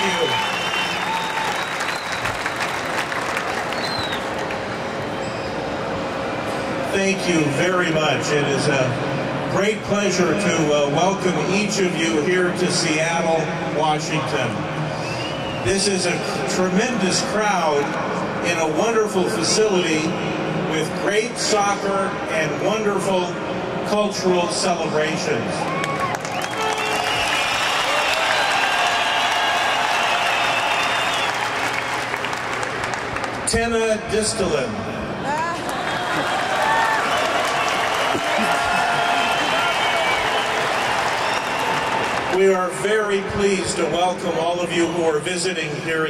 Thank you. thank you very much. It is a great pleasure to uh, welcome each of you here to Seattle, Washington. This is a tremendous crowd in a wonderful facility with great soccer and wonderful cultural celebrations. Tena Distillin. We are very pleased to welcome all of you who are visiting here